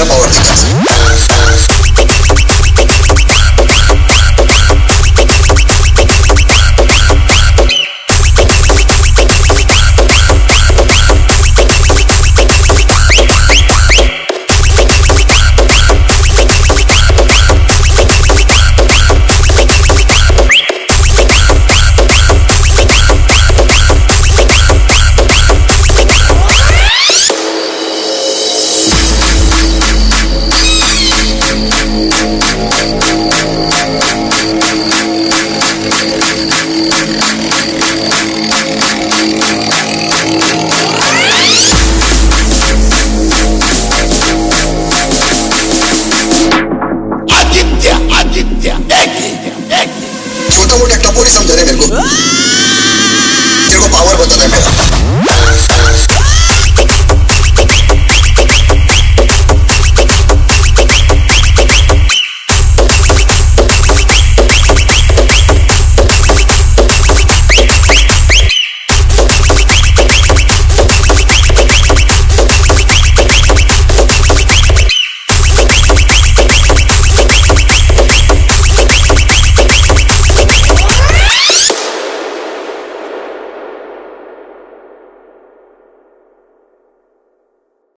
Amor. छोटा मोटा टपोरी समझा रहे मेरे को तेरे को पावर बता दे मेरा